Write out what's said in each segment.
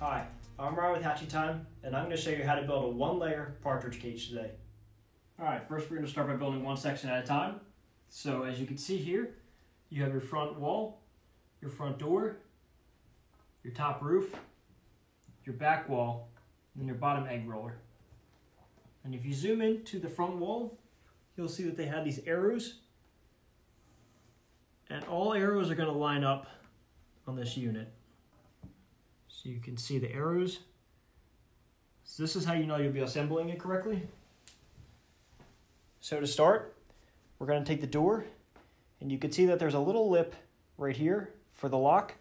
Hi, I'm Ryan with Hatching Time, and I'm going to show you how to build a one-layer partridge cage today. Alright, first we're going to start by building one section at a time. So as you can see here, you have your front wall, your front door, your top roof, your back wall, and your bottom egg roller. And if you zoom in to the front wall, you'll see that they have these arrows. And all arrows are going to line up on this unit. So you can see the arrows. So this is how you know you'll be assembling it correctly. So to start, we're going to take the door and you can see that there's a little lip right here for the lock.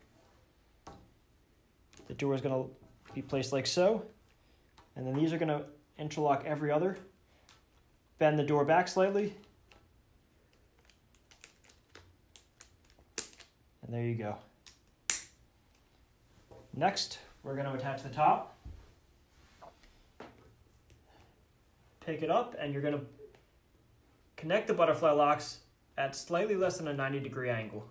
The door is going to be placed like so. And then these are going to interlock every other. Bend the door back slightly. And there you go. Next, we're going to attach the top. Pick it up and you're going to connect the butterfly locks at slightly less than a 90 degree angle.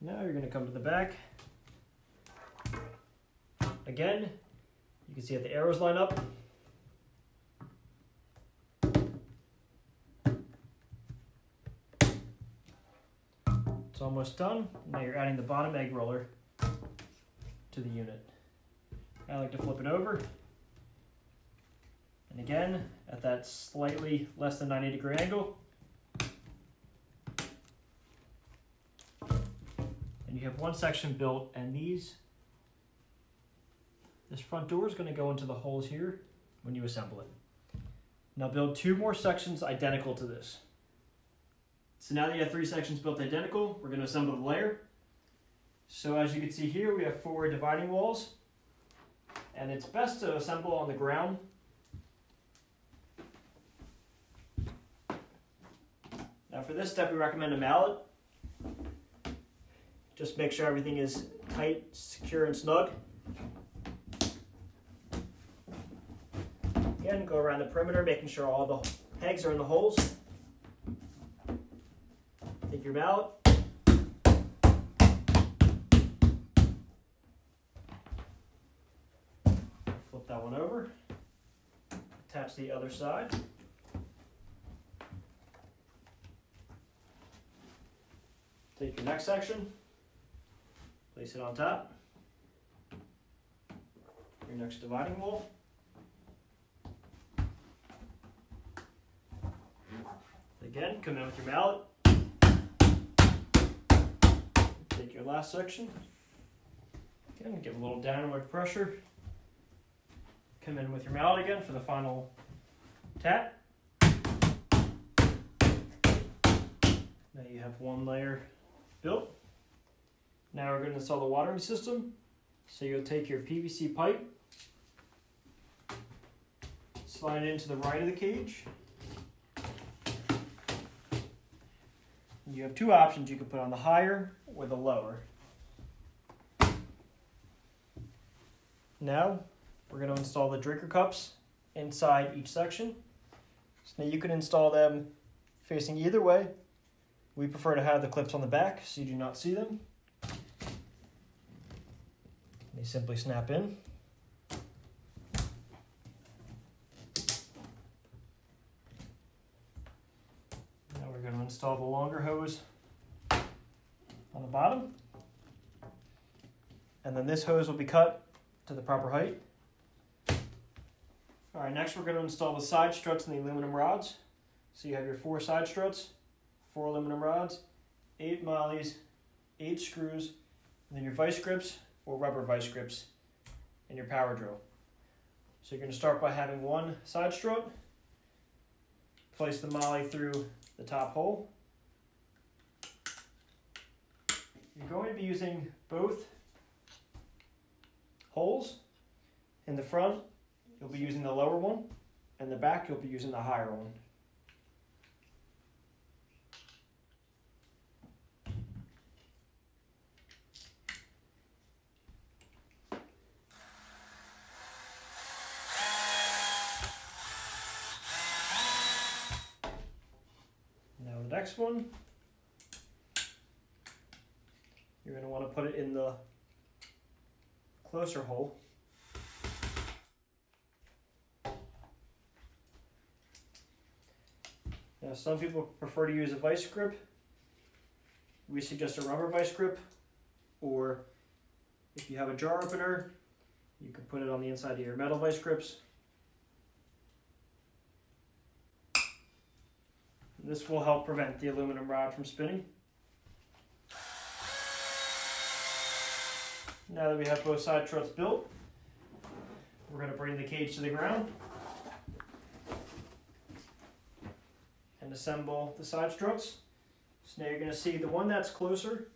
Now you're going to come to the back. Again, you can see that the arrows line up. It's almost done. Now you're adding the bottom egg roller to the unit. I like to flip it over. And again, at that slightly less than 90 degree angle. And you have one section built and these, this front door is gonna go into the holes here when you assemble it. Now build two more sections identical to this. So now that you have three sections built identical, we're going to assemble the layer. So as you can see here, we have four dividing walls. And it's best to assemble on the ground. Now for this step, we recommend a mallet. Just make sure everything is tight, secure, and snug. Again, go around the perimeter, making sure all the pegs are in the holes. Take your mallet. Flip that one over. Attach the other side. Take your next section. Place it on top. Your next dividing wall. Again, come in with your mallet. Take your last section. Again, give a little downward pressure. Come in with your mallet again for the final tap. Now you have one layer built. Now we're going to install the watering system. So you'll take your PVC pipe, slide it into the right of the cage. You have two options. You can put on the higher or the lower. Now, we're going to install the drinker cups inside each section. So now you can install them facing either way. We prefer to have the clips on the back so you do not see them. They simply snap in. Now we're going to install the longer hose on the bottom. And then this hose will be cut to the proper height. All right, next we're going to install the side struts and the aluminum rods. So you have your four side struts, four aluminum rods, eight mollies, eight screws, and then your vice grips or rubber vice grips, and your power drill. So you're going to start by having one side strut, place the molly through the top hole. You're going to be using both holes. In the front, you'll be using the lower one. In the back, you'll be using the higher one. Next one, you're going to want to put it in the closer hole. Now some people prefer to use a vice grip. We suggest a rubber vice grip or if you have a jar opener, you can put it on the inside of your metal vice grips. This will help prevent the aluminum rod from spinning. Now that we have both side struts built, we're going to bring the cage to the ground and assemble the side struts. So now you're going to see the one that's closer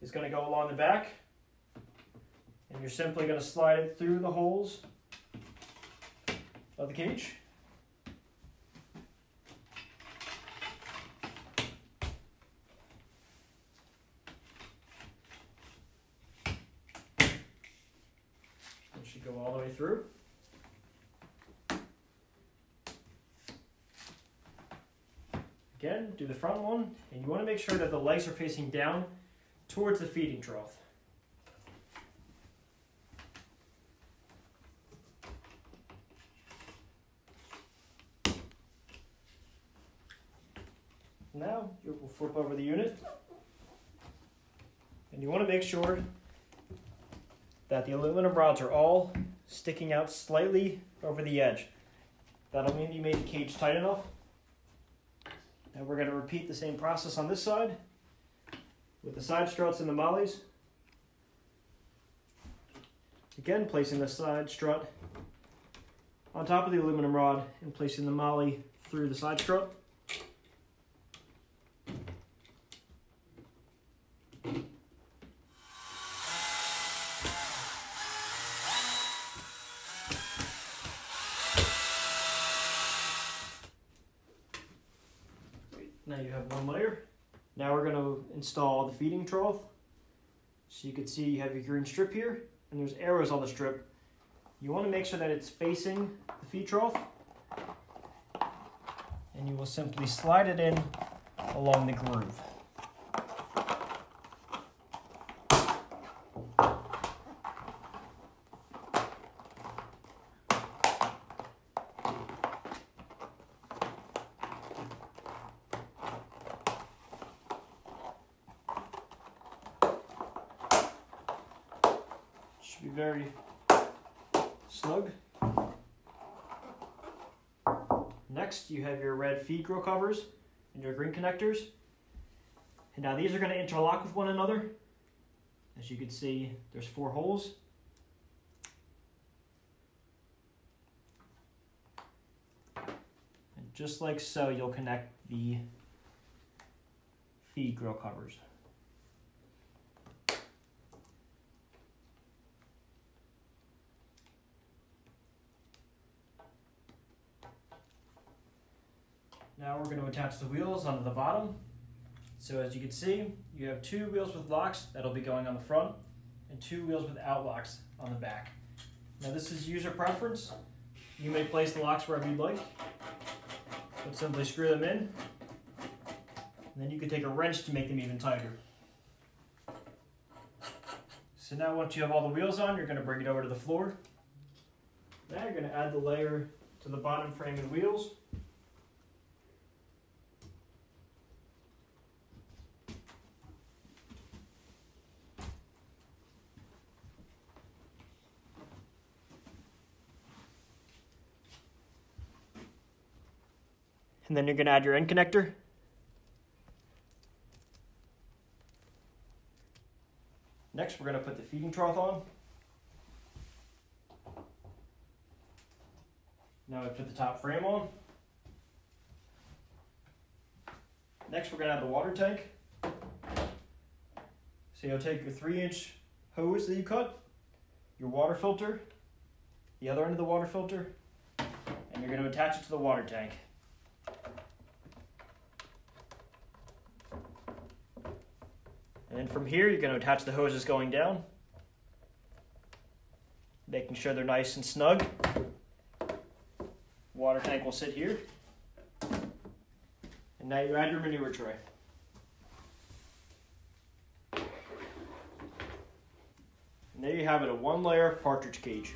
is going to go along the back and you're simply going to slide it through the holes of the cage. Go all the way through. Again, do the front one, and you want to make sure that the legs are facing down towards the feeding trough. Now, you will flip over the unit, and you want to make sure that the aluminum rods are all sticking out slightly over the edge. That'll mean you made the cage tight enough. And we're going to repeat the same process on this side with the side struts and the mollies. Again, placing the side strut on top of the aluminum rod and placing the molly through the side strut. Now you have one layer. Now we're going to install the feeding trough. So you can see you have your green strip here, and there's arrows on the strip. You want to make sure that it's facing the feed trough. And you will simply slide it in along the groove. Should be very snug. Next, you have your red feed grill covers and your green connectors. And now these are going to interlock with one another. As you can see, there's four holes. And just like so, you'll connect the feed grill covers. Now we're going to attach the wheels onto the bottom. So as you can see, you have two wheels with locks that'll be going on the front and two wheels without locks on the back. Now this is user preference. You may place the locks wherever you'd like, but simply screw them in. And then you can take a wrench to make them even tighter. So now once you have all the wheels on, you're going to bring it over to the floor. Now you're going to add the layer to the bottom frame and wheels. And then you're going to add your end connector. Next, we're going to put the feeding trough on. Now we put the top frame on. Next, we're going to add the water tank. So you'll take your three inch hose that you cut, your water filter, the other end of the water filter, and you're going to attach it to the water tank. And then from here, you're going to attach the hoses going down, making sure they're nice and snug. Water tank will sit here. And now you add your manure tray. And there you have it, a one layer partridge cage.